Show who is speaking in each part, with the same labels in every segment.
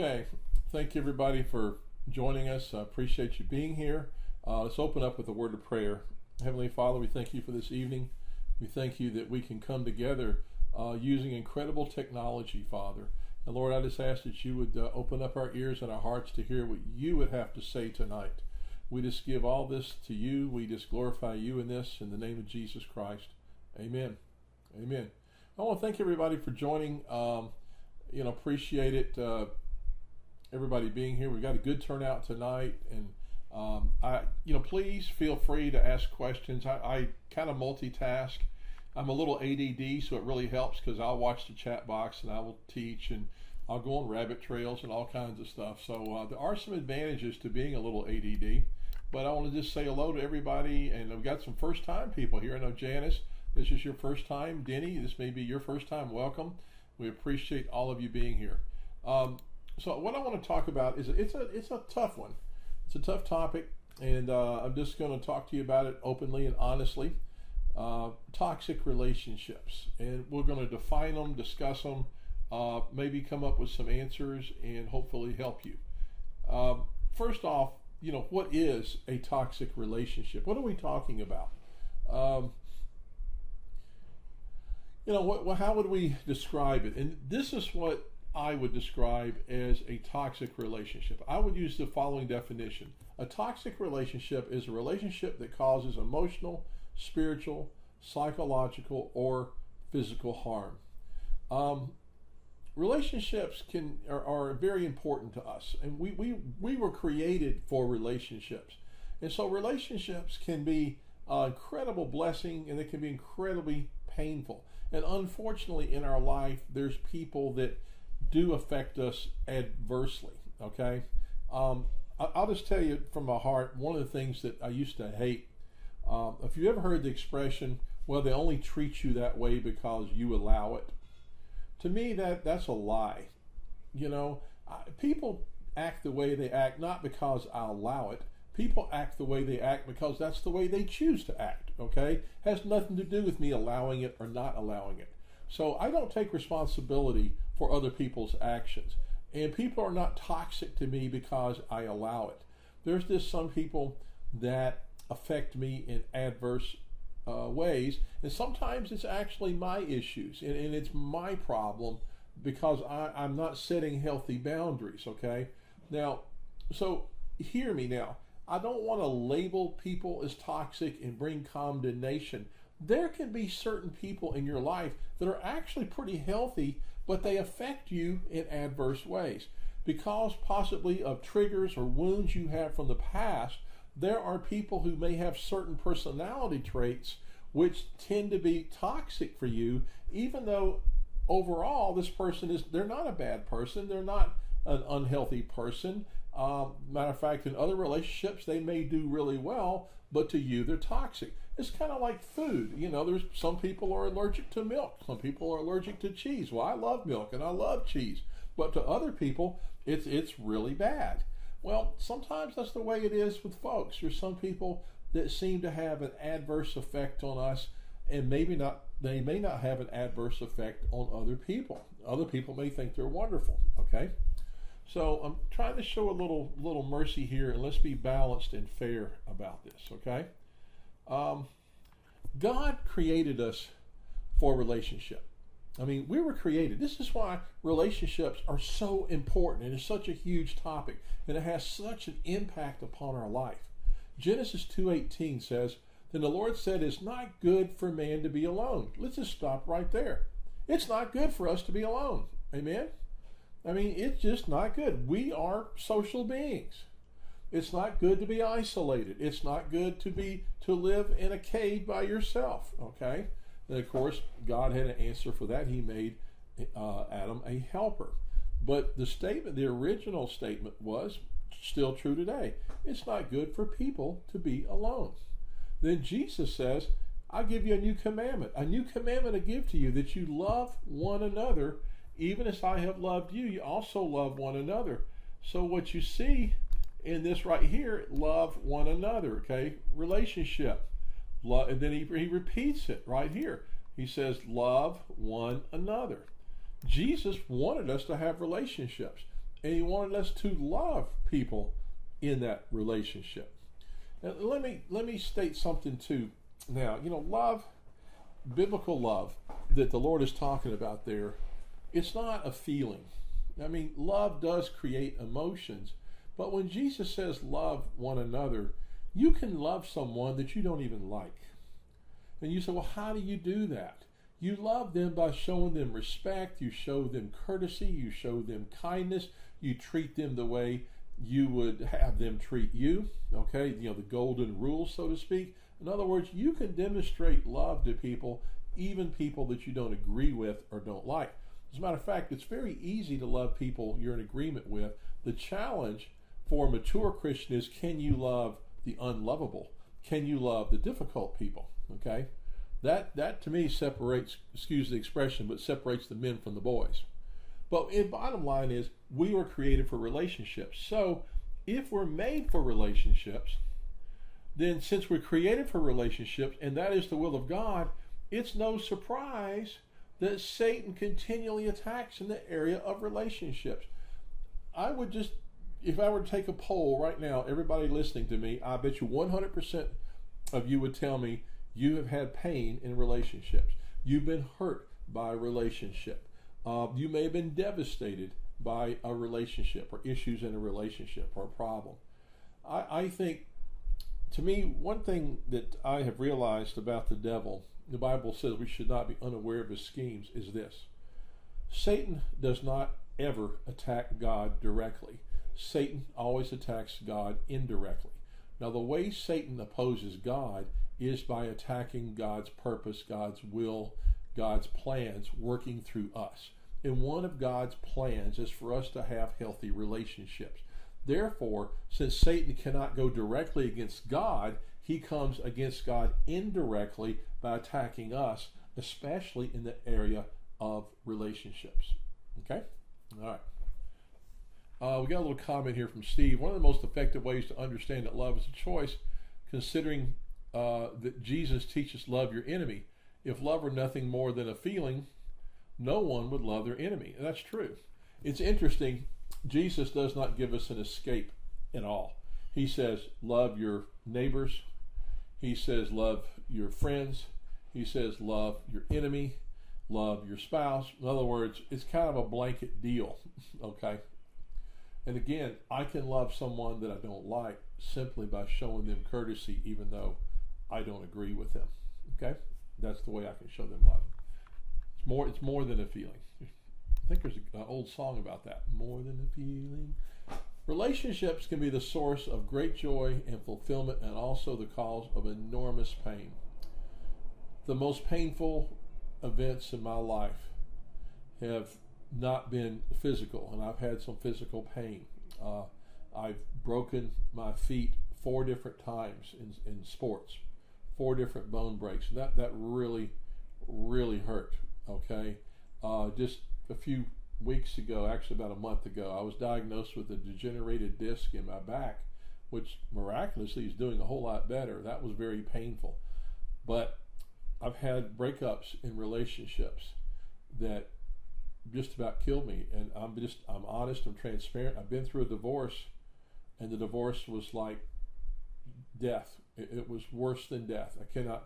Speaker 1: Okay, thank you everybody for joining us. I appreciate you being here. Uh, let's open up with a word of prayer. Heavenly Father, we thank you for this evening. We thank you that we can come together uh, using incredible technology, Father. And Lord, I just ask that you would uh, open up our ears and our hearts to hear what you would have to say tonight. We just give all this to you. We just glorify you in this in the name of Jesus Christ. Amen. Amen. I want to thank everybody for joining. Um, you know, appreciate it. Uh, everybody being here. We've got a good turnout tonight, and um, I, you know, please feel free to ask questions. I, I kind of multitask. I'm a little ADD, so it really helps because I'll watch the chat box and I will teach and I'll go on rabbit trails and all kinds of stuff. So uh, there are some advantages to being a little ADD. But I want to just say hello to everybody, and we've got some first-time people here. I know Janice, this is your first time. Denny, this may be your first time. Welcome. We appreciate all of you being here. Um, so what I want to talk about is it's a it's a tough one. It's a tough topic, and uh, I'm just going to talk to you about it openly and honestly. Uh, toxic relationships, and we're going to define them, discuss them, uh, maybe come up with some answers, and hopefully help you. Um, first off, you know, what is a toxic relationship? What are we talking about? Um, you know, what, how would we describe it? And this is what I would describe as a toxic relationship. I would use the following definition A toxic relationship is a relationship that causes emotional, spiritual, psychological, or physical harm. Um, relationships can are, are, very important to us and we, we we were created for relationships and so relationships can be an incredible blessing and it can be incredibly painful and unfortunately in our life there's people that do affect us adversely okay? Um, I, will just tell you from my heart one of the things that i used to hate um, if you ever heard the expression well they only treat you that way because you allow it to me that that's a lie. You know people act the way they act not because i allow it. People act the way they act because that's the way they choose to act okay? Has nothing to do with me allowing it or not allowing it. So i don't take responsibility for other people's actions and people are not toxic to me because i allow it there's just some people that affect me in adverse uh, ways. And sometimes it's actually my issues and, and it's my problem because I, I'm not setting healthy boundaries, okay? Now, so hear me now. I don't want to label people as toxic and bring condemnation. There can be certain people in your life that are actually pretty healthy, but they affect you in adverse ways. Because possibly of triggers or wounds you have from the past, there are people who may have certain personality traits which tend to be toxic for you, even though overall this person is, they're not a bad person, they're not an unhealthy person. Um, matter of fact, in other relationships, they may do really well, but to you, they're toxic. It's kind of like food. You know, there's some people are allergic to milk, some people are allergic to cheese. Well, I love milk and I love cheese, but to other people, it's it's really bad. Well, sometimes that's the way it is with folks. There's some people that seem to have an adverse effect on us, and maybe not. They may not have an adverse effect on other people. Other people may think they're wonderful. Okay, so I'm trying to show a little little mercy here, and let's be balanced and fair about this. Okay, um, God created us for relationship. I mean, we were created. This is why relationships are so important and it's such a huge topic and it has such an impact upon our life. Genesis 2:18 says, "Then the Lord said, it's not good for man to be alone." Let's just stop right there. It's not good for us to be alone. Amen. I mean, it's just not good. We are social beings. It's not good to be isolated. It's not good to be to live in a cave by yourself, okay? And of course, God had an answer for that. He made uh, Adam a helper. But the statement, the original statement was still true today. It's not good for people to be alone. Then Jesus says, I give you a new commandment. A new commandment I give to you that you love one another, even as I have loved you. You also love one another. So, what you see in this right here, love one another, okay? Relationship. Love, and then he, he repeats it right here. He says, Love one another. Jesus wanted us to have relationships. and He wanted us to love people in that relationship. Now, let me let me state something too. Now, you know, love, biblical love that the Lord is talking about there, it's not a feeling. I mean, love does create emotions, but when Jesus says love one another, you can love someone that you don't even like. And you say, well, how do you do that? You love them by showing them respect, you show them courtesy, you show them kindness, you treat them the way you would have them treat you. Okay, you know, the golden rule, so to speak. In other words, you can demonstrate love to people, even people that you don't agree with or don't like. As a matter of fact, it's very easy to love people you're in agreement with. The challenge for a mature Christian is can you love the unlovable? Can you love the difficult people? Okay? That that to me separates, excuse the expression, but separates the men from the boys. But the bottom line is we were created for relationships. So if we're made for relationships, then since we're created for relationships and that is the will of God, it's no surprise that Satan continually attacks in the area of relationships. I would just, if I were to take a poll right now, everybody listening to me, I bet you 100% of you would tell me you have had pain in relationships. You've been hurt by a relationship. Uh, you may have been devastated by a relationship or issues in a relationship or a problem. I, I think, to me, one thing that I have realized about the devil, the Bible says we should not be unaware of his schemes, is this Satan does not ever attack God directly. Satan always attacks God indirectly. Now, the way Satan opposes God is by attacking God's purpose, God's will, God's plans working through us. And one of God's plans is for us to have healthy relationships. Therefore, since Satan cannot go directly against God, he comes against God indirectly by attacking us, especially in the area of relationships. Okay? All right. Uh, we got a little comment here from Steve. One of the most effective ways to understand that love is a choice, considering uh, that Jesus teaches love your enemy. If love were nothing more than a feeling, no one would love their enemy. And that's true. It's interesting. Jesus does not give us an escape at all. He says, love your neighbors. He says, love your friends. He says, love your enemy. Love your spouse. In other words, it's kind of a blanket deal. okay? And again, I can love someone that I don't like simply by showing them courtesy, even though I don't agree with them. Okay? That's the way I can show them love. It's more. It's more than a feeling. I think there's an old song about that. More than a feeling. Relationships can be the source of great joy and fulfillment, and also the cause of enormous pain. The most painful events in my life have not been physical, and I've had some physical pain. Uh, I've broken my feet four different times in, in sports, four different bone breaks. That that really, really hurt. Okay, uh, just a few weeks ago, actually about a month ago, I was diagnosed with a degenerated disc in my back, which miraculously is doing a whole lot better. That was very painful, but I've had breakups in relationships that just about killed me, and I'm just I'm honest, I'm transparent. I've been through a divorce, and the divorce was like death. It, it was worse than death. I cannot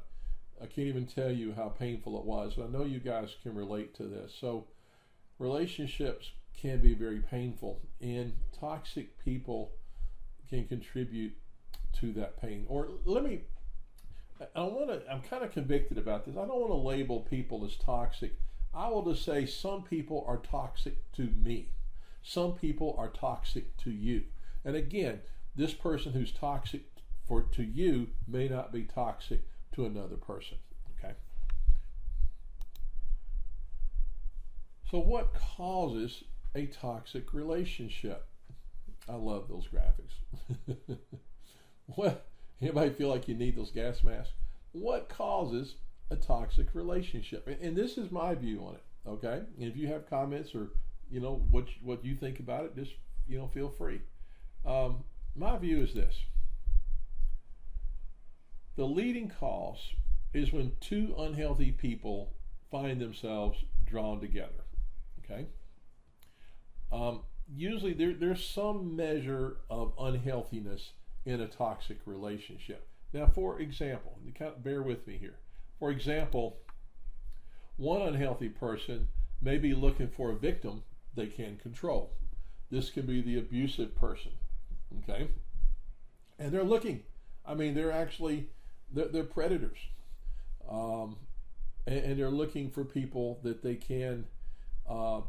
Speaker 1: I can't even tell you how painful it was. And I know you guys can relate to this. So, relationships can be very painful, and toxic people can contribute to that pain. Or let me, I want to, I'm kind of convicted about this. I don't want to label people as toxic. I will just say some people are toxic to me, some people are toxic to you. And again, this person who's toxic for to you may not be toxic to another person. Okay. So, what causes a toxic relationship? I love those graphics. what? Anybody feel like you need those gas masks? What causes a toxic relationship? And, this is my view on it. Okay. And if you have comments or you know what what you think about it, just you know feel free. Um, my view is this the leading cause is when two unhealthy people find themselves drawn together. Okay? Um, usually there, there's some measure of unhealthiness in a toxic relationship. Now, for example, you kind of bear with me here. For example, one unhealthy person may be looking for a victim they can control. This can be the abusive person, okay? And they're looking. I mean, they're actually they're, they're predators, um, and, and, they're looking for people that they can uh,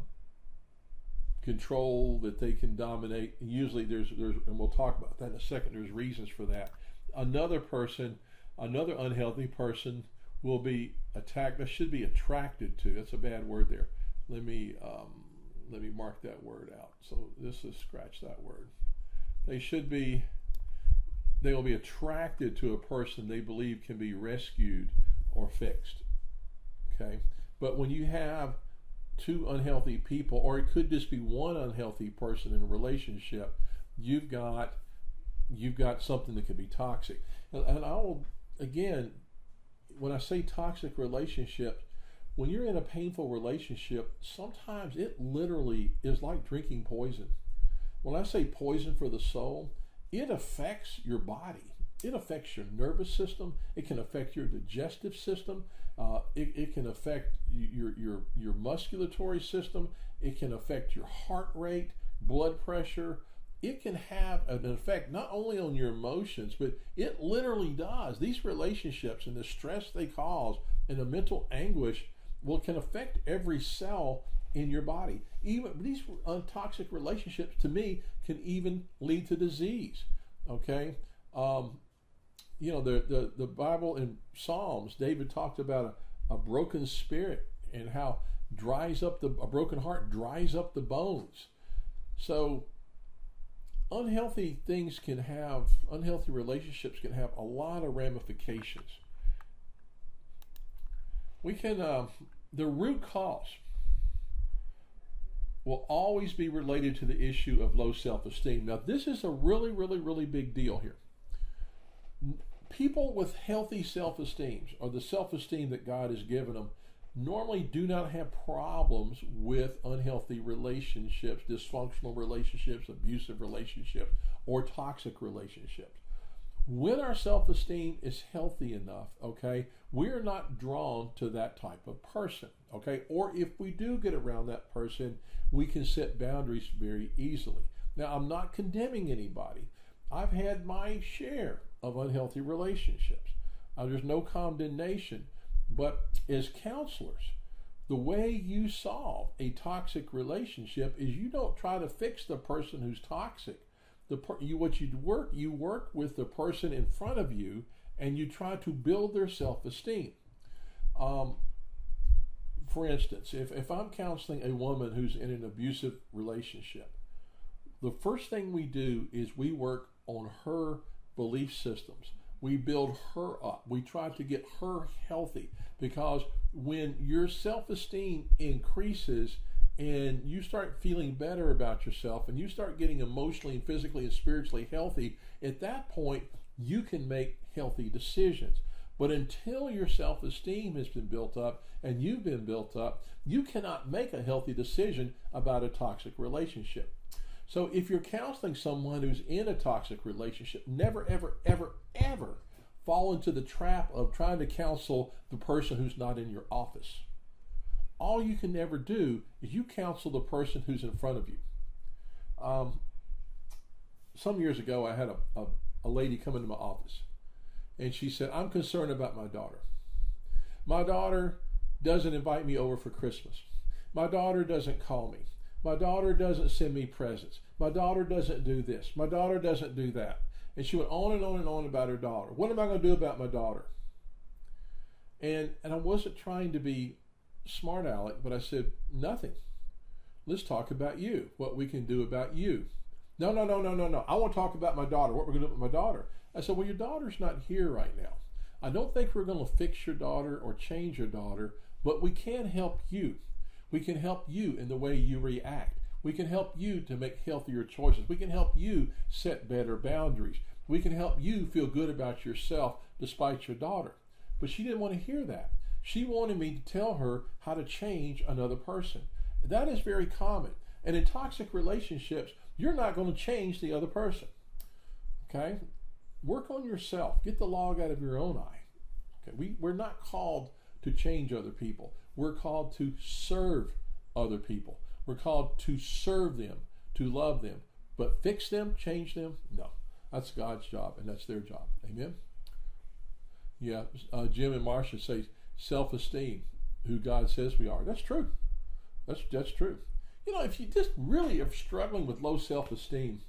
Speaker 1: control, that they can dominate. And usually, there's there's, and we'll talk about that in a second. There's reasons for that. Another person, another unhealthy person, will be attacked. That should be attracted to. That's a bad word there. Let me um, let me mark that word out. So this is scratch that word. They should be. They will be attracted to a person they believe can be rescued or fixed. Okay, but when you have two unhealthy people, or it could just be one unhealthy person in a relationship, you've got you've got something that could be toxic. And, and I'll again, when I say toxic relationships, when you're in a painful relationship, sometimes it literally is like drinking poison. When I say poison for the soul, it affects your body. It affects your nervous system. It can affect your digestive system. Uh, it, it can affect your, your, your musculatory system. It can affect your heart rate, blood pressure. It can have an effect not only on your emotions, but it literally does. These relationships and the stress they cause and the mental anguish well, can affect every cell in your body. Even these toxic relationships, to me, can even lead to disease. Okay, um, you know the, the the Bible in Psalms, David talked about a, a broken spirit and how dries up the a broken heart dries up the bones. So unhealthy things can have unhealthy relationships can have a lot of ramifications. We can uh, the root cause will always be related to the issue of low self-esteem. Now this is a really really really big deal here. People with healthy self-esteem or the self-esteem that god has given them normally do not have problems with unhealthy relationships dysfunctional relationships abusive relationships or toxic relationships when our self esteem is healthy enough, okay, we're not drawn to that type of person, okay? Or if we do get around that person, we can set boundaries very easily. Now, I'm not condemning anybody. I've had my share of unhealthy relationships. Uh, there's no condemnation. But as counselors, the way you solve a toxic relationship is you don't try to fix the person who's toxic. The you what you work you work with the person in front of you and you try to build their self-esteem. Um, for instance if, if i'm counseling a woman who's in an abusive relationship the first thing we do is we work on her belief systems we build her up we try to get her healthy because when your self-esteem increases and you start feeling better about yourself and you start getting emotionally and physically and spiritually healthy, at that point, you can make healthy decisions. But until your self esteem has been built up and you've been built up, you cannot make a healthy decision about a toxic relationship. So if you're counseling someone who's in a toxic relationship, never, ever, ever, ever fall into the trap of trying to counsel the person who's not in your office all you can ever do is you counsel the person who's in front of you. Um, some years ago, I had a, a, a lady come into my office, and she said, I'm concerned about my daughter. My daughter doesn't invite me over for Christmas. My daughter doesn't call me. My daughter doesn't send me presents. My daughter doesn't do this. My daughter doesn't do that. And she went on and on and on about her daughter. What am I going to do about my daughter? And and I wasn't trying to be smart aleck, but I said, nothing. Let's talk about you, what we can do about you. No, no, no, no, no, no. I want to talk about my daughter, what we're going to do with my daughter. I said, well, your daughter's not here right now. I don't think we're going to fix your daughter or change your daughter, but we can help you. We can help you in the way you react. We can help you to make healthier choices. We can help you set better boundaries. We can help you feel good about yourself despite your daughter. But she didn't want to hear that. She wanted me to tell her how to change another person. That is very common. And in toxic relationships, you're not going to change the other person. Okay? Work on yourself. Get the log out of your own eye. Okay? We, we're not called to change other people. We're called to serve other people. We're called to serve them, to love them. But fix them, change them? No. That's God's job, and that's their job. Amen? Yeah, uh, Jim and Marcia say self esteem, who God says we are. That's true. That's, that's true. You know, if you just really are struggling with low self esteem,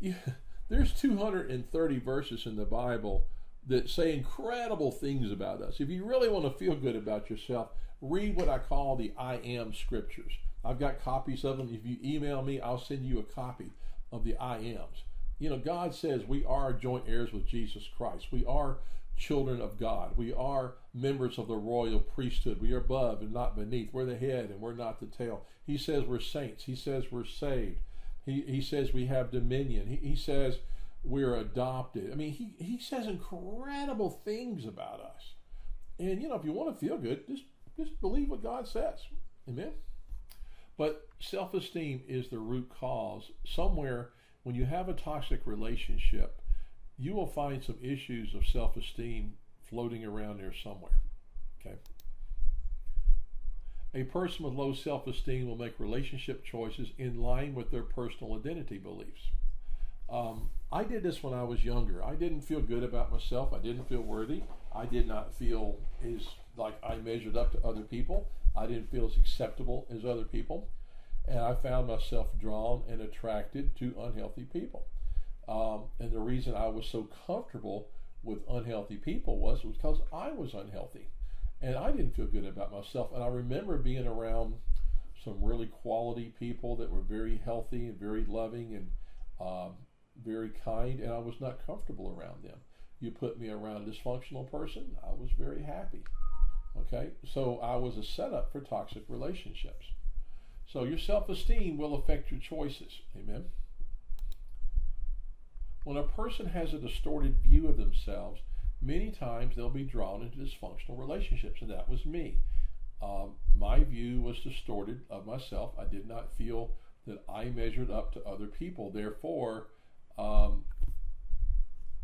Speaker 1: there's 230 verses in the Bible that say incredible things about us. If you really want to feel good about yourself, read what I call the I am scriptures. I've got copies of them. If you email me, I'll send you a copy of the I ams. You know, God says we are joint heirs with Jesus Christ. We are children of God. We are members of the royal priesthood. We are above and not beneath. We're the head and we're not the tail. He says we're saints. He says we're saved. He, he says we have dominion. He, he says we're adopted. I mean, he, he says incredible things about us. And, you know, if you want to feel good, just, just believe what God says. Amen? But self esteem is the root cause. Somewhere, when you have a toxic relationship, you will find some issues of self esteem floating around there somewhere. Okay? A person with low self esteem will make relationship choices in line with their personal identity beliefs. Um, I did this when I was younger. I didn't feel good about myself. I didn't feel worthy. I did not feel as like I measured up to other people. I didn't feel as acceptable as other people. And I found myself drawn and attracted to unhealthy people. Um, and the reason I was so comfortable with unhealthy people was, because I was unhealthy. And I didn't feel good about myself. And I remember being around some really quality people that were very healthy and very loving and um, very kind, and I was not comfortable around them. You put me around a dysfunctional person, I was very happy. Okay, so I was a setup for toxic relationships. So your self esteem will affect your choices. Amen. When a person has a distorted view of themselves, many times they'll be drawn into dysfunctional relationships, and that was me. Um, my view was distorted of myself. I did not feel that I measured up to other people. Therefore, um,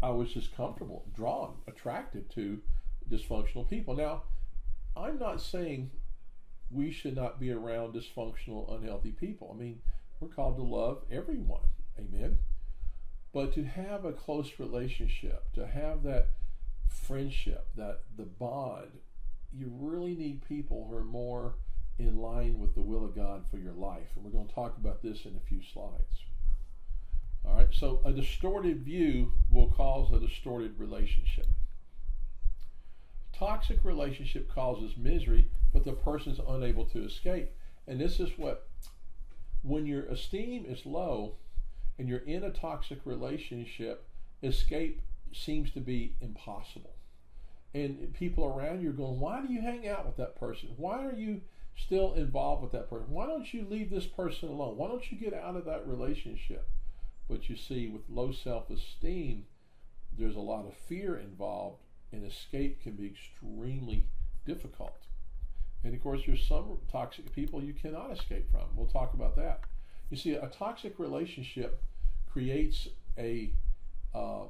Speaker 1: I was just comfortable, drawn, attracted to dysfunctional people. Now, I'm not saying we should not be around dysfunctional, unhealthy people. I mean, we're called to love everyone. Amen. But to have a close relationship, to have that friendship, that the bond, you really need people who are more in line with the will of God for your life. And we're going to talk about this in a few slides. All right, so a distorted view will cause a distorted relationship. Toxic relationship causes misery, but the person's unable to escape. And this is what, when your esteem is low and you're in a toxic relationship, escape seems to be impossible. And people around you are going, Why do you hang out with that person? Why are you still involved with that person? Why don't you leave this person alone? Why don't you get out of that relationship? But you see, with low self esteem, there's a lot of fear involved, and escape can be extremely difficult. And of course, there's some toxic people you cannot escape from. We'll talk about that. You see, a toxic relationship creates a uh,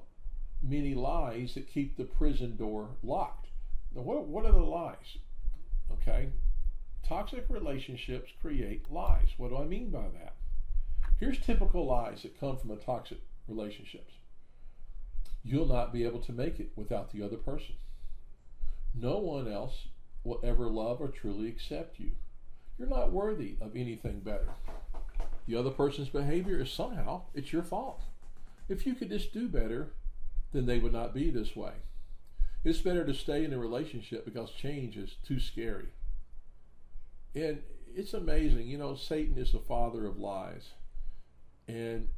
Speaker 1: many lies that keep the prison door locked. Now, what, what are the lies? Okay, toxic relationships create lies. What do I mean by that? Here's typical lies that come from a toxic relationships. You'll not be able to make it without the other person. No one else will ever love or truly accept you. You're not worthy of anything better. The other person's behavior is somehow it's your fault. If you could just do better, then they would not be this way. It's better to stay in a relationship because change is too scary. And it's amazing, you know, Satan is the father of lies. And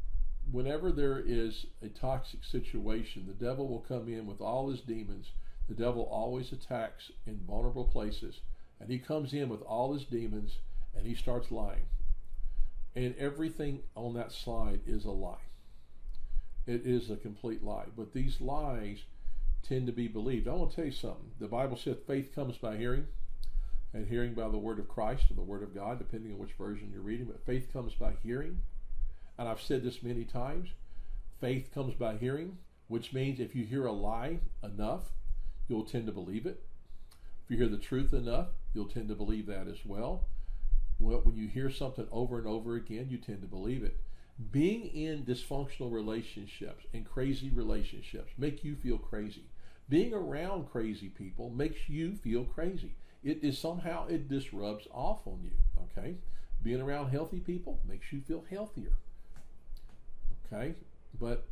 Speaker 1: whenever there is a toxic situation, the devil will come in with all his demons. The devil always attacks in vulnerable places. And he comes in with all his demons and he starts lying. And everything on that slide is a lie. It is a complete lie. But these lies tend to be believed. I want to tell you something. The Bible says faith comes by hearing, and hearing by the word of Christ or the word of God, depending on which version you're reading. But faith comes by hearing. And I've said this many times faith comes by hearing, which means if you hear a lie enough, you'll tend to believe it. If you hear the truth enough, you'll tend to believe that as well. Well, when you hear something over and over again, you tend to believe it. Being in dysfunctional relationships and crazy relationships make you feel crazy. Being around crazy people makes you feel crazy. It is somehow it disrupts off on you. Okay, being around healthy people makes you feel healthier. Okay, but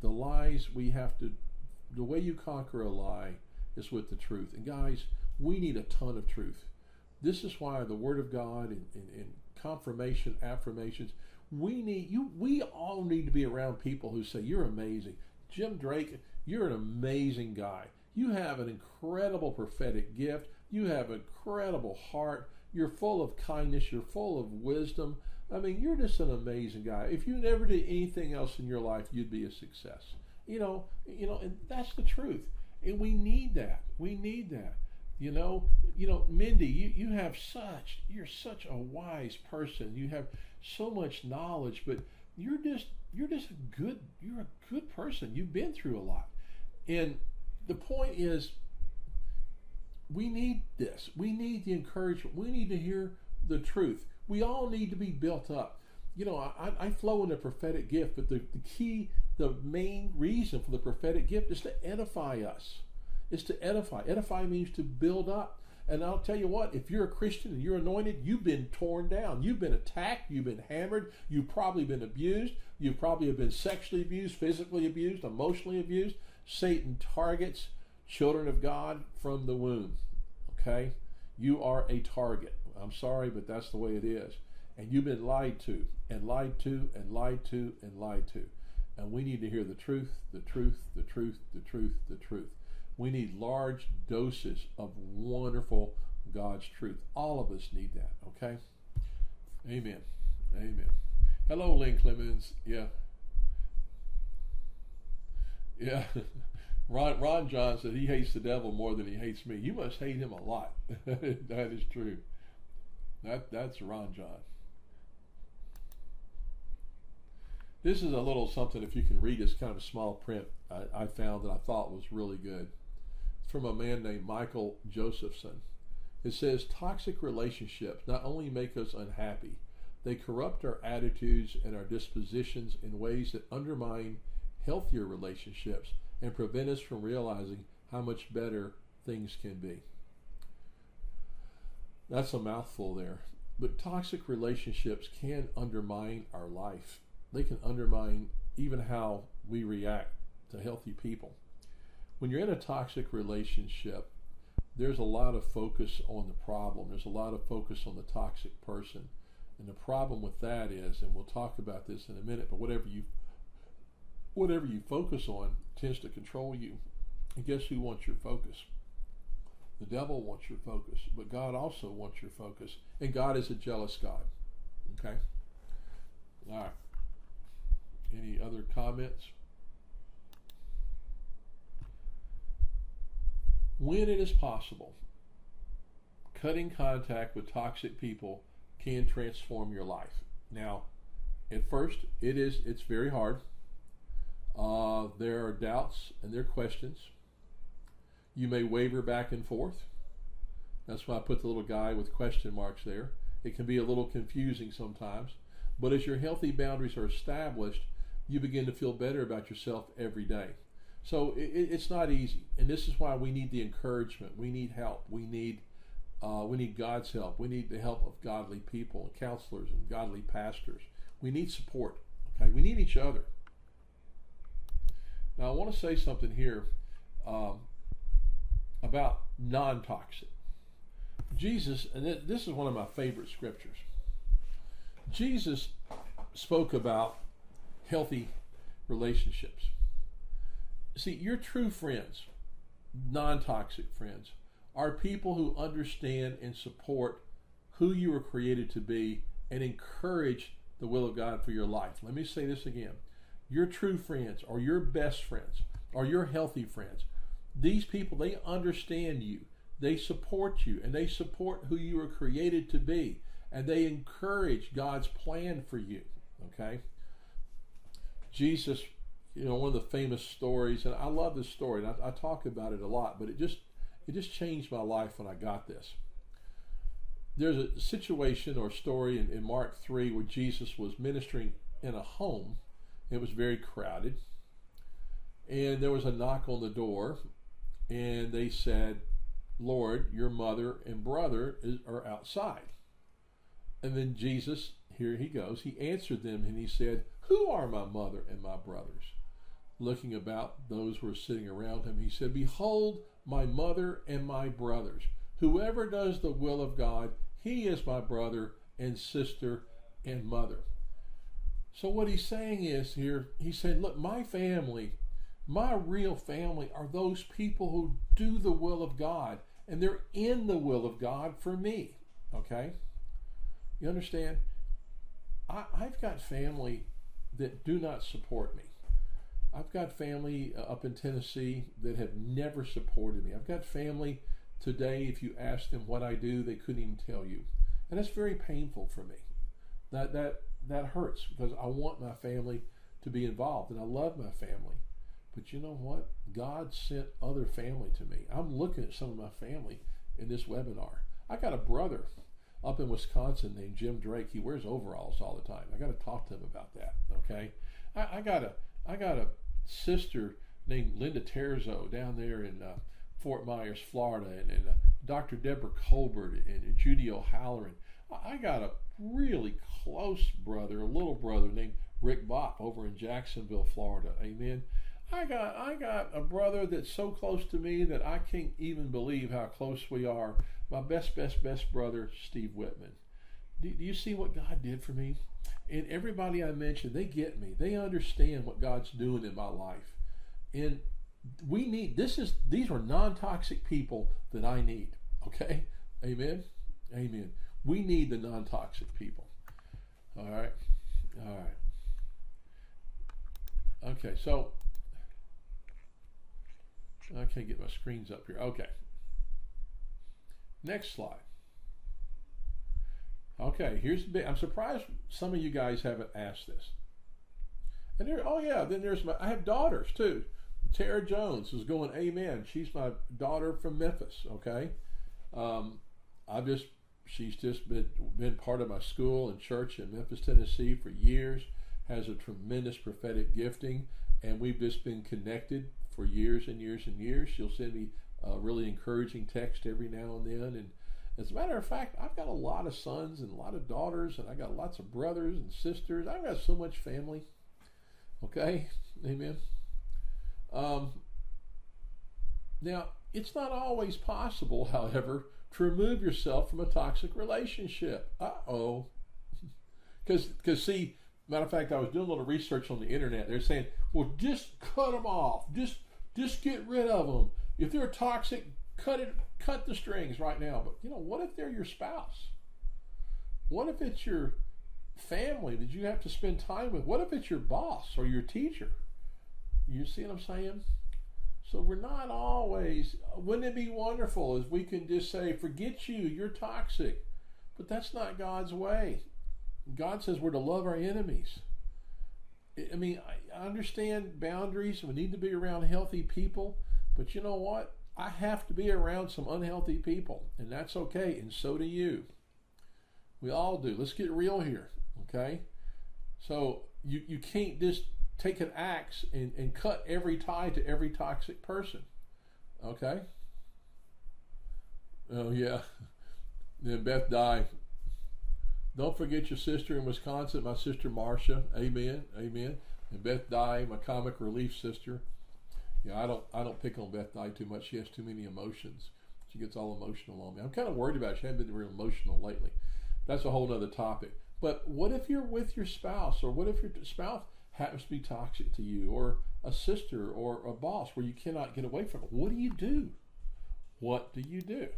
Speaker 1: the lies we have to, the way you conquer a lie is with the truth. And guys, we need a ton of truth. This is why the Word of God and, and, and confirmation, affirmations, we need you. We all need to be around people who say you're amazing. Jim Drake, you're an amazing guy. You have an incredible prophetic gift. You have an incredible heart. You're full of kindness. You're full of wisdom. I mean, you're just an amazing guy. If you never did anything else in your life, you'd be a success. You know, you know, and that's the truth. And we need that. We need that. You know, you know, Mindy, you, you have such you're such a wise person. You have so much knowledge, but you're just you're just a good you're a good person. You've been through a lot. And the point is we need this. We need the encouragement. We need to hear the truth. We all need to be built up. You know, I, I flow in a prophetic gift, but the, the key, the main reason for the prophetic gift is to edify us. Is to edify. Edify means to build up. And I'll tell you what, if you're a Christian and you're anointed, you've been torn down. You've been attacked. You've been hammered. You've probably been abused. You probably have been sexually abused, physically abused, emotionally abused. Satan targets children of God from the womb. Okay? You are a target. I'm sorry, but that's the way it is. And you've been lied to, and lied to, and lied to, and lied to. And we need to hear the truth, the truth, the truth, the truth, the truth. We need large doses of wonderful God's truth. All of us need that, okay? Amen. Amen. Hello, Lynn Clemens. Yeah. Yeah. Ron, Ron John said he hates the devil more than he hates me. You must hate him a lot. that is true. That that's Ron John. This is a little something, if you can read, it's kind of a small print I, I found that I thought was really good. It's from a man named Michael Josephson. It says toxic relationships not only make us unhappy, they corrupt our attitudes and our dispositions in ways that undermine healthier relationships and prevent us from realizing how much better things can be. That's a mouthful there. But toxic relationships can undermine our life. They can undermine even how we react to healthy people. When you're in a toxic relationship, there's a lot of focus on the problem. There's a lot of focus on the toxic person. And the problem with that is, and we'll talk about this in a minute, but whatever you whatever you focus on tends to control you. And guess who wants your focus? The devil wants your focus, but God also wants your focus. And God is a jealous God. Okay? All right. Any other comments? When it is possible, cutting contact with toxic people can transform your life. Now, at first, it is it's very hard. Uh, there are doubts and there are questions. You may waver back and forth. That's why I put the little guy with question marks there. It can be a little confusing sometimes. But as your healthy boundaries are established, you begin to feel better about yourself every day. So it, it's not easy, and this is why we need the encouragement. We need help. We need uh, we need God's help. We need the help of godly people and counselors and godly pastors. We need support. Okay, we need each other. Now I want to say something here um, about non-toxic. Jesus, and this is one of my favorite scriptures. Jesus spoke about healthy relationships. See, your true friends, non toxic friends, are people who understand and support who you were created to be and encourage the will of God for your life. Let me say this again. Your true friends, or your best friends, or your healthy friends, these people, they understand you. they support you and they support who you were created to be and they encourage God's plan for you. Okay? Jesus, you know, one of the famous stories, and I love this story, and I, I talk about it a lot, but it just it just changed my life when I got this. There's a situation or story in, in Mark 3 where Jesus was ministering in a home. It was very crowded. And there was a knock on the door, and they said, Lord, your mother and brother is, are outside. And then Jesus, here he goes, he answered them and he said, Who are my mother and my brothers? Looking about those who were sitting around him, he said, Behold, my mother and my brothers. Whoever does the will of God, he is my brother and sister and mother. So, what he's saying is here, he said, Look, my family, my real family are those people who do the will of God, and they're in the will of God for me. Okay? You understand? I, I've got family that do not support me. I've got family uh, up in Tennessee that have never supported me. I've got family today, if you ask them what I do, they couldn't even tell you. And that's very painful for me. That, that, that hurts because I want my family to be involved and I love my family. But you know what? God sent other family to me. I'm looking at some of my family in this webinar. I got a brother up in Wisconsin named Jim Drake. He wears overalls all the time. I got to talk to him about that. Okay, I, I got a I got a sister named Linda Terzo down there in uh, Fort Myers, Florida, and, and uh, Dr. Deborah Colbert and, and Judy O'Halloran. I got a really close brother, a little brother named Rick Bopp over in Jacksonville, Florida. Amen. I got I got a brother that's so close to me that I can't even believe how close we are. My best, best, best brother, Steve Whitman. Do, do you see what God did for me? And everybody I mentioned, they get me. They understand what God's doing in my life. And we need this is these are non-toxic people that I need. Okay? Amen. Amen. We need the non-toxic people. All right. All right. Okay, so I can't get my screens up here. Okay. Next slide. Okay, here's the big. I'm surprised some of you guys haven't asked this. And there, oh yeah, then there's my. I have daughters too. Tara Jones is going, Amen. She's my daughter from Memphis. Okay, um, I've just she's just been been part of my school and church in Memphis, Tennessee for years. Has a tremendous prophetic gifting, and we've just been connected for years and years and years. She'll send me a really encouraging text every now and then. And as a matter of fact, I've got a lot of sons and a lot of daughters, and I got lots of brothers and sisters. I've got so much family. Okay, amen. Um, now, it's not always possible, however, to remove yourself from a toxic relationship. Uh oh. Because, because see, matter of fact, I was doing a little research on the internet. They're saying, well, just cut them off. Just just get rid of them. If they're toxic, cut it, cut the strings right now. But you know, what if they're your spouse? What if it's your family that you have to spend time with? What if it's your boss or your teacher? You see what I'm saying? So we're not always. Wouldn't it be wonderful if we can just say, "Forget you, you're toxic," but that's not God's way. God says we're to love our enemies. I mean, I understand boundaries. We need to be around healthy people. But you know what? I have to be around some unhealthy people, and that's okay, and so do you. We all do. Let's get real here, okay? So you, you can't just take an axe and, and cut every tie to every toxic person, okay? Oh, yeah. Then Beth Dye. Don't forget your sister in Wisconsin, my sister Marcia. Amen. Amen. And Beth Dye, my comic relief sister. Yeah, I don't I don't pick on Beth Dye too much. She has too many emotions. She gets all emotional on me. I'm kind of worried about it. She hasn't been real emotional lately. That's a whole other topic. But what if you're with your spouse, or what if your spouse happens to be toxic to you, or a sister, or a boss where you cannot get away from it? What do you do? What do you do?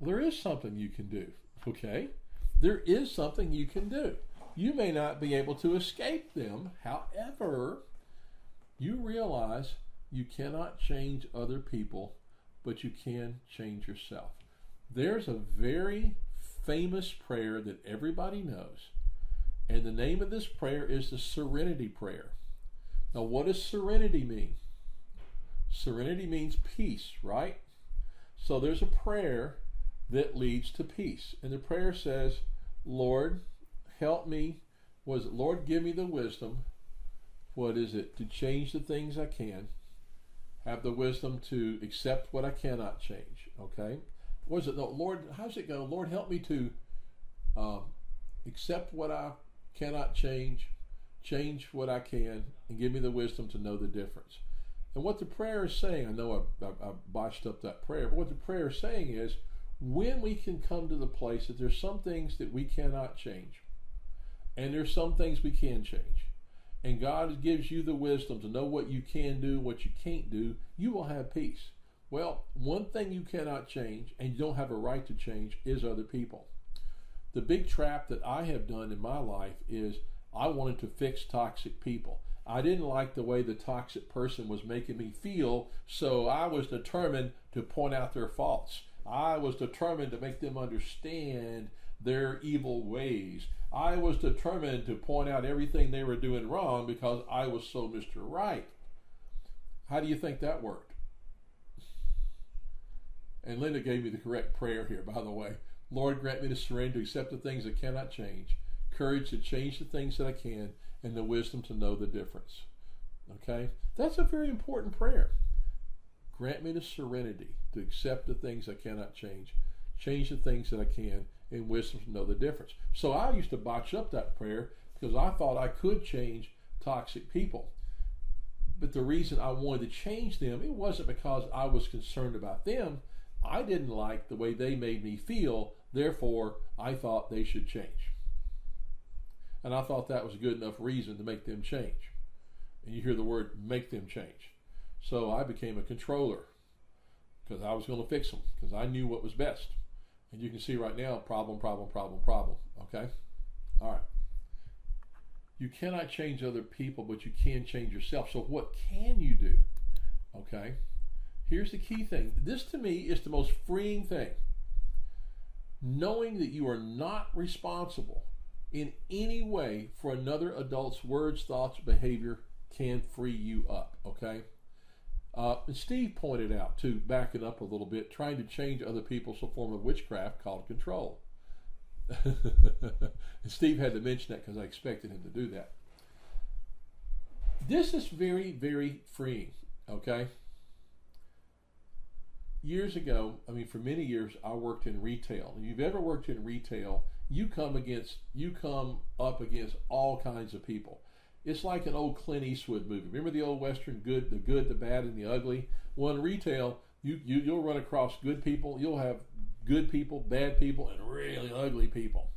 Speaker 1: Well, there is something you can do. Okay, there is something you can do. You may not be able to escape them. However, you realize you cannot change other people, but you can change yourself. There's a very famous prayer that everybody knows, and the name of this prayer is the Serenity Prayer. Now, what does serenity mean? Serenity means peace, right? So there's a prayer that leads to peace. And the prayer says, Lord, help me. Was it, Lord, give me the wisdom. What is it? To change the things I can. Have the wisdom to accept what I cannot change. Okay? Was it, Lord, how's it go? Lord, help me to um, accept what I cannot change, change what I can, and give me the wisdom to know the difference. And what the prayer is saying, I know I, I, I botched up that prayer, but what the prayer is saying is when we can come to the place that there's some things that we cannot change, and there's some things we can change, and God gives you the wisdom to know what you can do, what you can't do, you will have peace. Well, one thing you cannot change, and you don't have a right to change, is other people. The big trap that I have done in my life is I wanted to fix toxic people. I didn't like the way the toxic person was making me feel, so I was determined to point out their faults. I was determined to make them understand their evil ways. I was determined to point out everything they were doing wrong because I was so Mr. Right. How do you think that worked? And Linda gave me the correct prayer here, by the way. Lord, grant me the serenity to accept the things that cannot change, courage to change the things that I can, and the wisdom to know the difference. Okay? That's a very important prayer. Grant me the serenity to accept the things I cannot change, change the things that I can, and wisdom to know the difference. So I used to botch up that prayer because I thought I could change toxic people. But the reason I wanted to change them, it wasn't because I was concerned about them. I didn't like the way they made me feel, therefore, I thought they should change. And I thought that was a good enough reason to make them change. And you hear the word make them change. So I became a controller because I was going to fix them because I knew what was best. And you can see right now problem, problem, problem, problem. Okay? All right. You cannot change other people, but you can change yourself. So what can you do? Okay? Here's the key thing. This to me is the most freeing thing. Knowing that you are not responsible in any way for another adult's words, thoughts, behavior can free you up. Okay. Uh, Steve pointed out, to back it up a little bit, trying to change other people's form of witchcraft called control. and Steve had to mention that because I expected him to do that. This is very, very freeing. Okay. Years ago, I mean, for many years, I worked in retail. If you've ever worked in retail, you come against you come up against all kinds of people. It's like an old Clint Eastwood movie. Remember the old western, good, the good, the bad, and the ugly. Well, in retail, you, you you'll run across good people. You'll have good people, bad people, and really ugly people.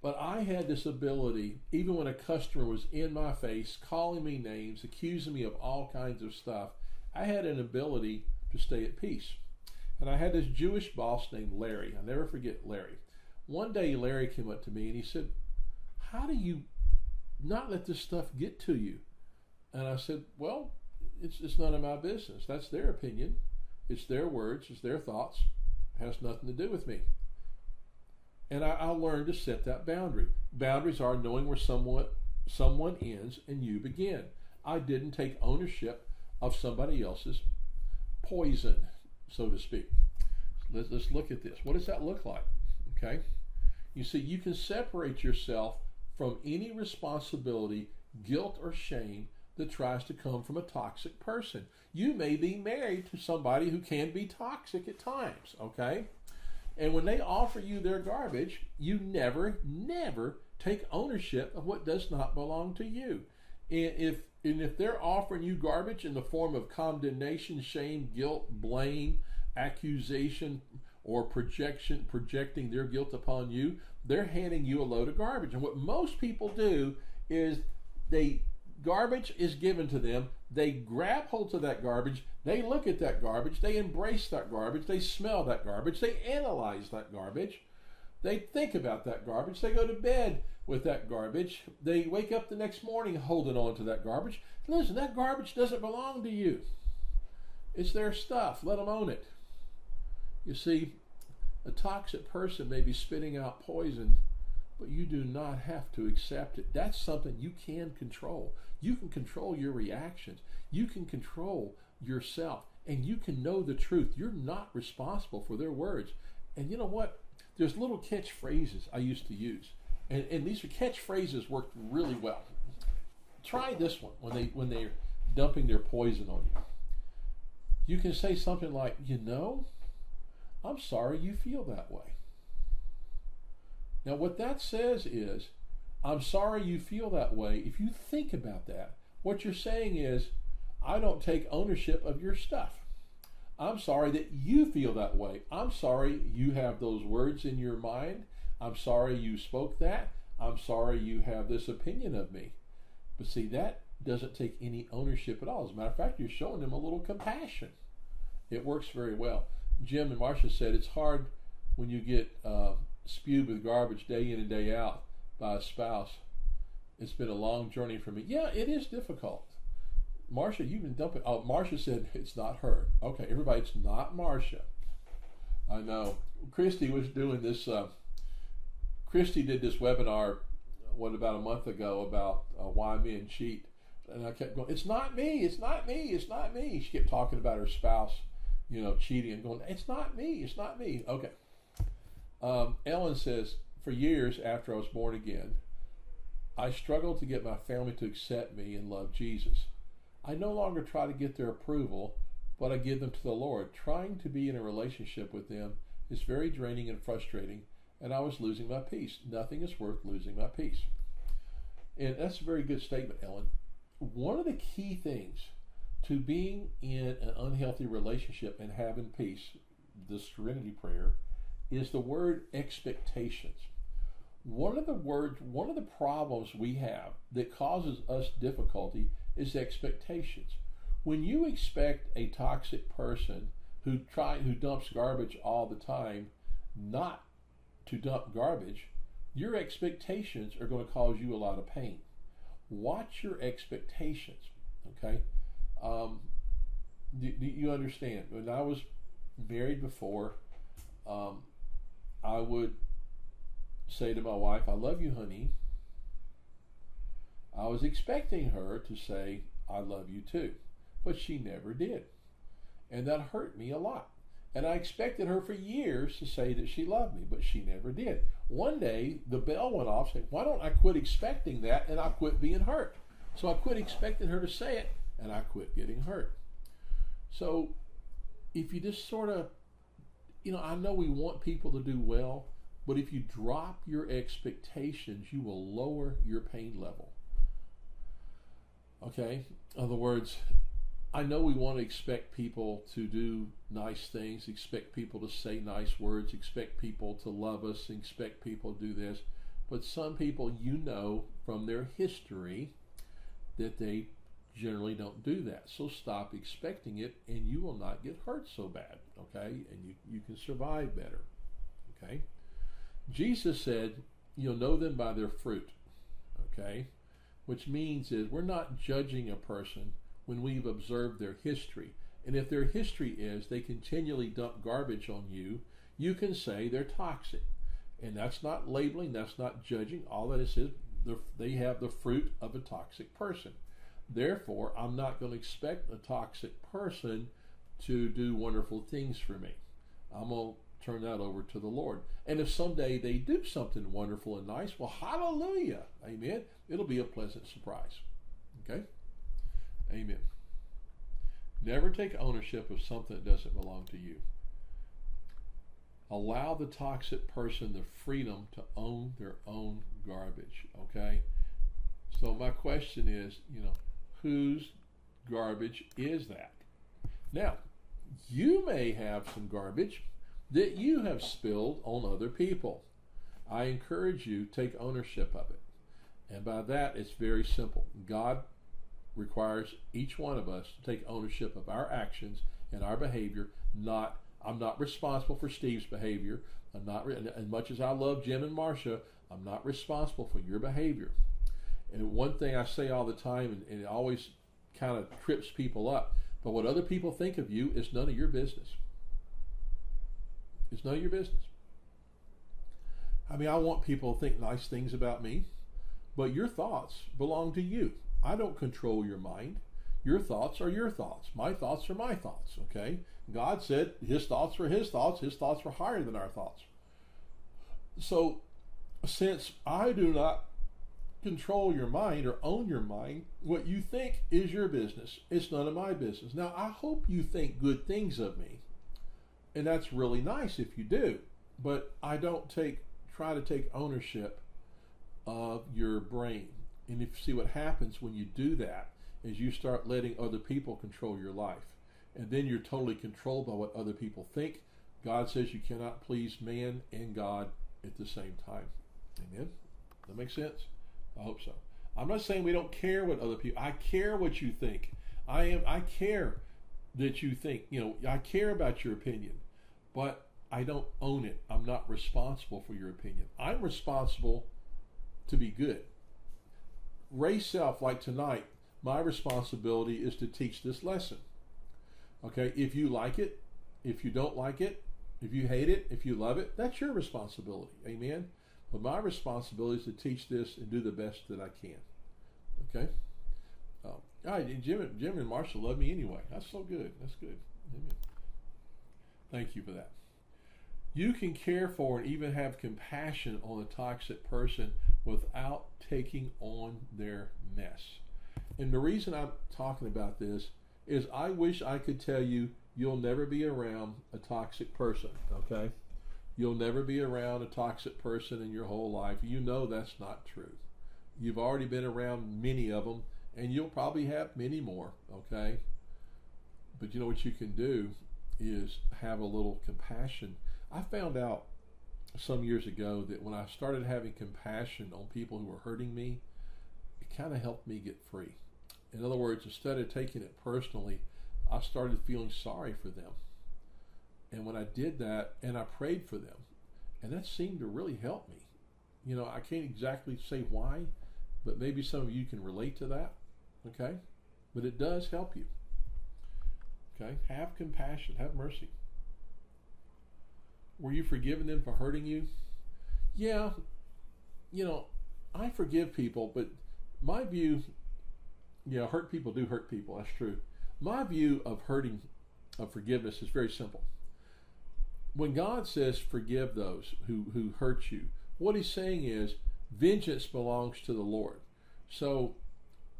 Speaker 1: But I had this ability, even when a customer was in my face, calling me names, accusing me of all kinds of stuff, I had an ability to stay at peace. And I had this Jewish boss named Larry. I'll never forget Larry. One day, Larry came up to me and he said, How do you not let this stuff get to you? And I said, Well, it's, it's none of my business. That's their opinion. It's their words, it's their thoughts. It has nothing to do with me. And I, I learned to set that boundary. Boundaries are knowing where someone someone ends and you begin. I didn't take ownership of somebody else's poison, so to speak. Let's, let's look at this. What does that look like? Okay? You see, you can separate yourself from any responsibility, guilt, or shame that tries to come from a toxic person. You may be married to somebody who can be toxic at times, okay? And when they offer you their garbage, you never, never take ownership of what does not belong to you. And if and if they're offering you garbage in the form of condemnation, shame, guilt, blame, accusation, or projection projecting their guilt upon you, they're handing you a load of garbage. And what most people do is they garbage is given to them, they grab hold of that garbage, they look at that garbage, they embrace that garbage, they smell that garbage, they analyze that garbage, they think about that garbage, they go to bed with that garbage, they wake up the next morning holding on to that garbage. Listen, that garbage doesn't belong to you. It's their stuff. Let them own it. You see, a toxic person may be spitting out poison, but you do not have to accept it. That's something you can control. You can control your reactions. You can control yourself. And you can know the truth. You're not responsible for their words. And you know what? There's little catchphrases I used to use. And, and these catchphrases worked really well. Try this one when they when they're dumping their poison on you. You can say something like, you know, I'm sorry you feel that way. Now, what that says is, I'm sorry you feel that way. If you think about that, what you're saying is, I don't take ownership of your stuff. I'm sorry that you feel that way. I'm sorry you have those words in your mind. I'm sorry you spoke that. I'm sorry you have this opinion of me. But see, that doesn't take any ownership at all. As a matter of fact, you're showing them a little compassion. It works very well. Jim and Marcia said it's hard when you get uh, spewed with garbage day in and day out by a spouse. It's been a long journey for me. Yeah, it is difficult. Marcia, you've been dumping. Oh, Marcia said it's not her. Okay, everybody, it's not Marcia. I know. Christy was doing this. Uh, Christy did this webinar, what about a month ago about uh, why men cheat, and I kept going. It's not me. It's not me. It's not me. She kept talking about her spouse you know, cheating and going, it's not me, it's not me. Okay. Um, Ellen says, for years after I was born again, I struggled to get my family to accept me and love Jesus. I no longer try to get their approval, but I give them to the Lord. Trying to be in a relationship with them is very draining and frustrating, and I was losing my peace. Nothing is worth losing my peace. And that's a very good statement, Ellen. One of the key things to being in an unhealthy relationship and having peace, the serenity prayer, is the word expectations. One of the words, one of the problems we have that causes us difficulty is expectations. When you expect a toxic person who try who dumps garbage all the time not to dump garbage, your expectations are going to cause you a lot of pain. Watch your expectations, okay? Um, do, do, you understand? When I was married before, um, I would say to my wife, I love you, honey. I was expecting her to say, I love you too. But she never did. And that hurt me a lot. And I expected her for years to say that she loved me, but she never did. One day, the bell went off saying, Why don't I quit expecting that and I quit being hurt? So I quit expecting her to say it and I quit getting hurt. So if you just sort of, you know, I know we want people to do well, but if you drop your expectations, you will lower your pain level. Okay? In other words, I know we want to expect people to do nice things, expect people to say nice words, expect people to love us, expect people to do this. But some people, you know from their history, that they generally don't do that. So stop expecting it and you will not get hurt so bad, okay? And you, you can survive better, okay? Jesus said, You'll know them by their fruit, okay? Which means is we're not judging a person when we've observed their history. And if their history is they continually dump garbage on you, you can say they're toxic. And that's not labeling, that's not judging. All that is is they have the fruit of a toxic person. Therefore, I'm not going to expect a toxic person to do wonderful things for me. I'm going to turn that over to the Lord. And if someday they do something wonderful and nice, well, hallelujah. Amen. It'll be a pleasant surprise. Okay? Amen. Never take ownership of something that doesn't belong to you. Allow the toxic person the freedom to own their own garbage. Okay? So, my question is, you know, whose garbage is that? Now, you may have some garbage that you have spilled on other people. I encourage you take ownership of it. And by that it's very simple. God requires each one of us to take ownership of our actions and our behavior, not I'm not responsible for Steve's behavior. I'm not as much as I love Jim and Marcia, I'm not responsible for your behavior. And one thing I say all the time, and, and it always kind of trips people up, But what other people think of you is none of your business. It's none of your business. I mean, I want people to think nice things about me, but your thoughts belong to you. I don't control your mind. Your thoughts are your thoughts. My thoughts are my thoughts, okay? God said his thoughts were his thoughts. His thoughts were higher than our thoughts. So, since I do not control your mind or own your mind, what you think is your business. It's none of my business. Now, I hope you think good things of me. And that's really nice if you do. But I don't take try to take ownership of your brain. And if you see what happens when you do that is you start letting other people control your life. And then you're totally controlled by what other people think. God says you cannot please man and God at the same time. Amen. That makes sense? I hope so. I'm not saying we don't care what other people. I care what you think. I am. I care that you think. You know, I care about your opinion, but I don't own it. I'm not responsible for your opinion. I'm responsible to be good. Raise self like tonight. My responsibility is to teach this lesson. Okay, if you like it, if you don't like it, if you hate it, if you love it, that's your responsibility. Amen. But my responsibility is to teach this and do the best that I can. Okay? Um, all right, Jim, Jim and Marcia love me anyway. That's so good. That's good. Amen. Thank you for that. You can care for and even have compassion on a toxic person without taking on their mess. And the reason I'm talking about this is I wish I could tell you you'll never be around a toxic person, okay? You'll never be around a toxic person in your whole life. You know that's not true. You've already been around many of them, and you'll probably have many more, okay? But you know what you can do is have a little compassion. I found out some years ago that when I started having compassion on people who were hurting me, it kind of helped me get free. In other words, instead of taking it personally, I started feeling sorry for them. And when I did that, and I prayed for them, and that seemed to really help me. You know, I can't exactly say why, but maybe some of you can relate to that. Okay? But it does help you. Okay? Have compassion, have mercy. Were you forgiving them for hurting you? Yeah, you know, I forgive people, but my view, yeah, hurt people do hurt people. That's true. My view of hurting, of forgiveness is very simple when God says forgive those who, who hurt you, what he's saying is vengeance belongs to the Lord. So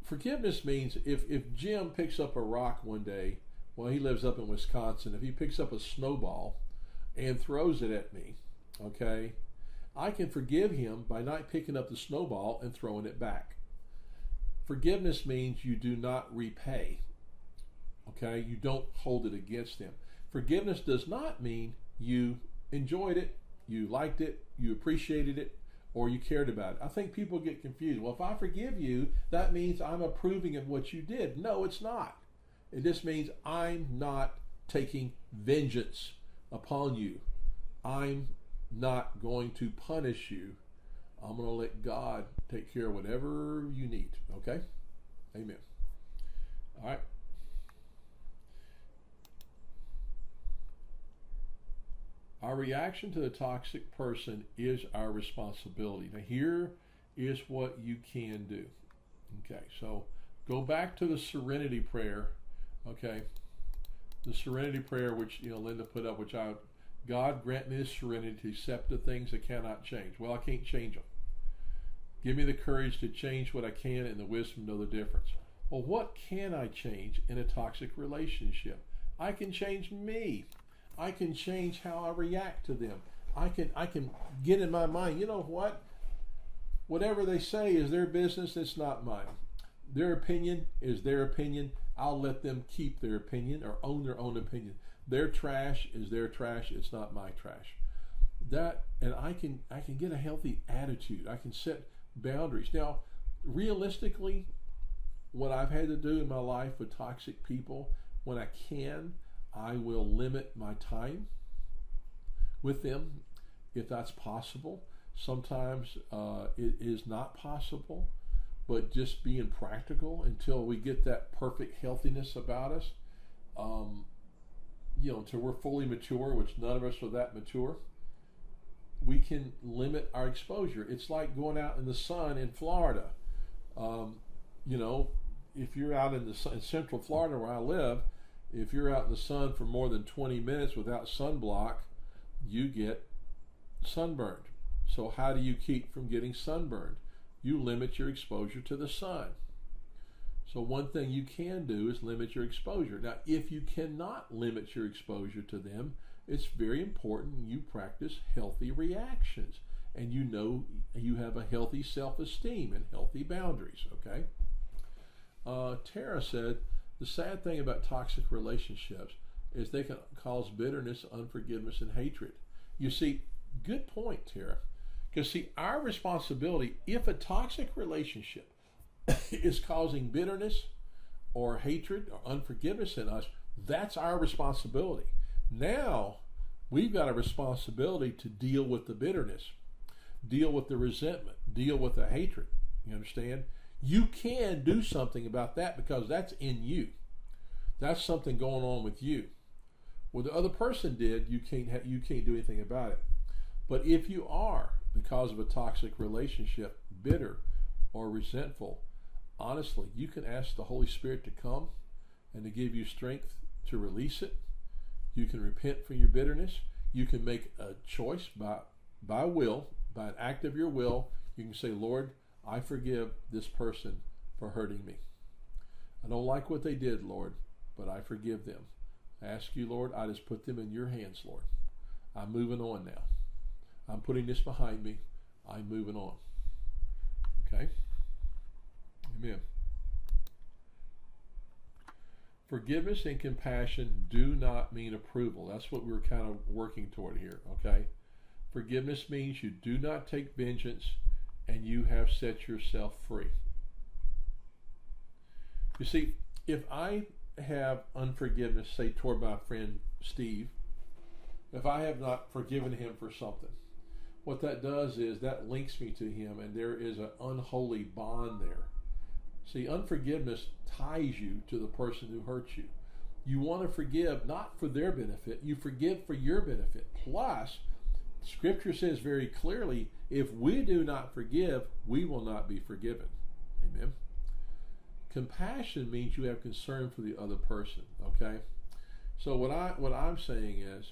Speaker 1: forgiveness means if, if Jim picks up a rock one day, well, he lives up in Wisconsin, if he picks up a snowball and throws it at me, okay, I can forgive him by not picking up the snowball and throwing it back. Forgiveness means you do not repay, okay, you don't hold it against them. Forgiveness does not mean you enjoyed it, you liked it, you appreciated it, or you cared about it. I think people get confused. Well, if I forgive you, that means I'm approving of what you did. No, it's not. It just means I'm not taking vengeance upon you. I'm not going to punish you. I'm going to let God take care of whatever you need. Okay? Amen. All right. Our reaction to the toxic person is our responsibility. Now, here is what you can do. Okay, so go back to the serenity prayer. Okay, the serenity prayer, which you know Linda put up, which I God grant me serenity to accept the things that cannot change. Well, I can't change them. Give me the courage to change what I can and the wisdom to know the difference. Well, what can I change in a toxic relationship? I can change me. I can change how I react to them. I can I can get in my mind, you know what? Whatever they say is their business, it's not mine. Their opinion is their opinion. I'll let them keep their opinion or own their own opinion. Their trash is their trash, it's not my trash. That and I can I can get a healthy attitude. I can set boundaries. Now, realistically, what I've had to do in my life with toxic people, when I can, I will limit my time with them if that's possible. Sometimes uh, it is not possible, but just being practical until we get that perfect healthiness about us, um, you know, until we're fully mature, which none of us are that mature, we can limit our exposure. It's like going out in the sun in Florida. Um, you know, if you're out in the in Central Florida where I live, if you're out in the sun for more than 20 minutes without sunblock, you get sunburned. So how do you keep from getting sunburned? You limit your exposure to the sun. So one thing you can do is limit your exposure. Now, if you cannot limit your exposure to them, it's very important you practice healthy reactions and you know you have a healthy self-esteem and healthy boundaries, okay? Uh, Tara said, the sad thing about toxic relationships is they can cause bitterness, unforgiveness, and hatred. You see, good point, Tara. Because, see, our responsibility, if a toxic relationship is causing bitterness or hatred or unforgiveness in us, that's our responsibility. Now, we've got a responsibility to deal with the bitterness, deal with the resentment, deal with the hatred. You understand? You can do something about that because that's in you. That's something going on with you. What the other person did, you can't ha- you can't do anything about it. But if you are because of a toxic relationship bitter or resentful, honestly, you can ask the Holy Spirit to come and to give you strength to release it. You can repent from your bitterness. You can make a choice by by will, by an act of your will. You can say, Lord, I forgive this person for hurting me. I don't like what they did, Lord, but I forgive them. I ask you, Lord, I just put them in your hands, Lord. I'm moving on now. I'm putting this behind me. I'm moving on. Okay? Amen. Forgiveness and compassion do not mean approval. That's what we're kind of working toward here, okay? Forgiveness means you do not take vengeance and you have set yourself free. You see, if I have unforgiveness, say, toward my friend Steve, if I have not forgiven him for something, what that does is that links me to him, and there is an unholy bond there. See, unforgiveness ties you to the person who hurt you. You want to forgive not for their benefit, you forgive for your benefit. Plus, Scripture says very clearly if we do not forgive, we will not be forgiven. Amen. Compassion means you have concern for the other person, okay? So what I what I'm saying is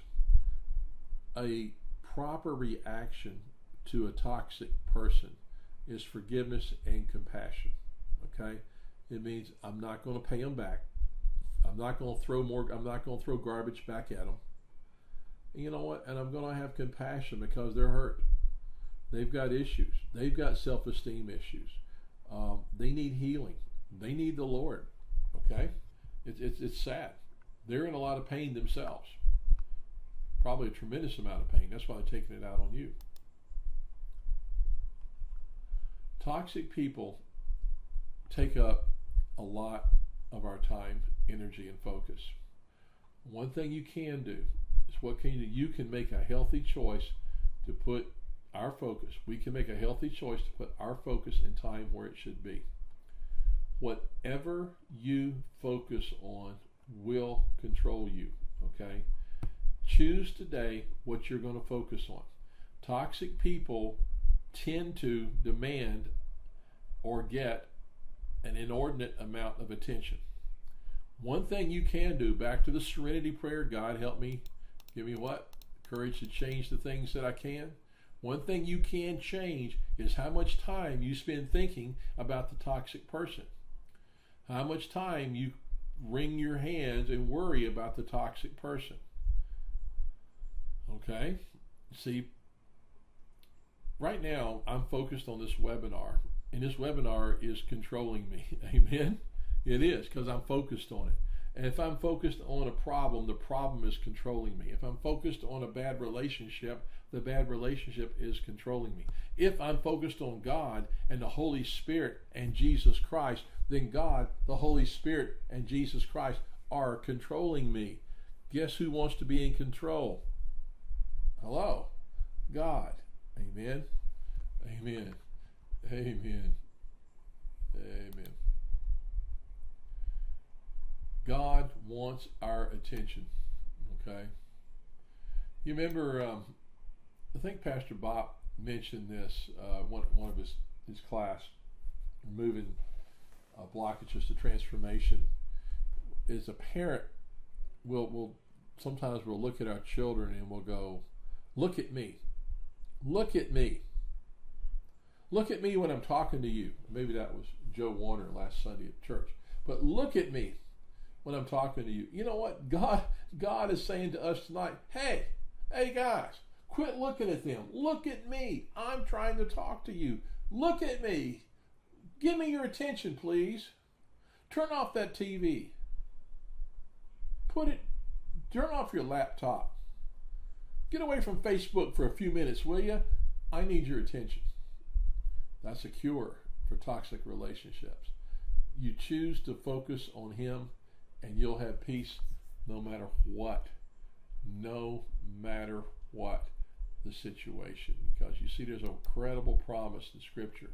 Speaker 1: a proper reaction to a toxic person is forgiveness and compassion. Okay? It means I'm not going to pay them back. I'm not going to throw more I'm not going to throw garbage back at them. You know what? And I'm going to have compassion because they're hurt. They've got issues. They've got self-esteem issues. Um, they need healing. They need the Lord. Okay? It's, it's, it's sad. They're in a lot of pain themselves probably a tremendous amount of pain. That's why they're taking it out on you. Toxic people take up a lot of our time, energy, and focus. One thing you can do what can you? You can make a healthy choice to put our focus. We can make a healthy choice to put our focus and time where it should be. Whatever you focus on will control you. Okay? Choose today what you're going to focus on. Toxic people tend to demand or get an inordinate amount of attention. One thing you can do, back to the serenity prayer, God help me, give me what? Courage to change the things that I can. One thing you can change is how much time you spend thinking about the toxic person. How much time you wring your hands and worry about the toxic person. Okay? See, right now I'm focused on this webinar, and this webinar is controlling me. Amen? It is because I'm focused on it. And if I'm focused on a problem, the problem is controlling me. If I'm focused on a bad relationship, the bad relationship is controlling me. If I'm focused on God and the Holy Spirit and Jesus Christ, then God, the Holy Spirit, and Jesus Christ are controlling me. Guess who wants to be in control? Hello, God. Amen. Amen. Amen. Amen. God wants our attention. Okay. You remember, um, I think Pastor Bob mentioned this uh, one one of his his class, removing uh, blockages to transformation. Is a parent we'll will sometimes we'll look at our children and we'll go, look at me, look at me, look at me when I'm talking to you. Maybe that was Joe Warner last Sunday at church, but look at me when I'm talking to you. You know what? God God is saying to us tonight, hey, hey guys, quit looking at them. Look at me. I'm trying to talk to you. Look at me. Give me your attention, please. Turn off that TV. Put it turn off your laptop. Get away from Facebook for a few minutes, will you? I need your attention. That's a cure for toxic relationships. You choose to focus on him and you'll have peace no matter what. No matter what the situation. Because you see, there's a incredible promise in Scripture.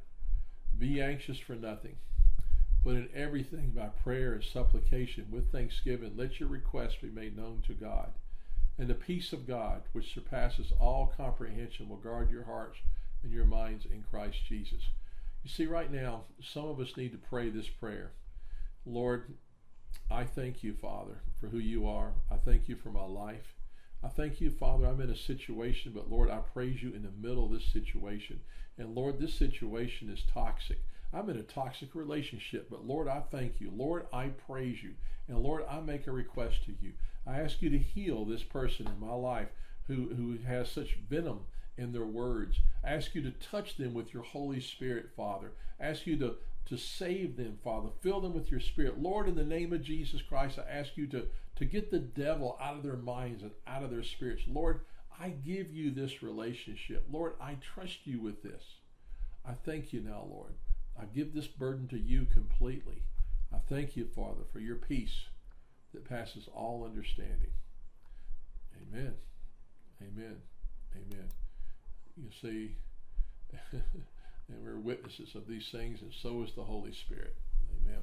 Speaker 1: Be anxious for nothing, but in everything by prayer and supplication with thanksgiving, let your requests be made known to God. And the peace of God, which surpasses all comprehension, will guard your hearts and your minds in Christ Jesus. You see, right now, some of us need to pray this prayer Lord, I thank you, Father, for who you are. I thank you for my life. I thank you, Father, I'm in a situation, but Lord, I praise you in the middle of this situation. And Lord, this situation is toxic. I'm in a toxic relationship, but Lord, I thank you. Lord, I praise you. And Lord, I make a request to you. I ask you to heal this person in my life who, who has such venom in their words. I ask you to touch them with your Holy Spirit, Father. I ask you to to save them, Father. Fill them with your spirit. Lord, in the name of Jesus Christ, I ask you to, to get the devil out of their minds and out of their spirits. Lord, I give you this relationship. Lord, I trust you with this. I thank you now, Lord. I give this burden to you completely. I thank you, Father, for your peace that passes all understanding. Amen. Amen. Amen. You see, And we're witnesses of these things, and so is the Holy Spirit. Amen.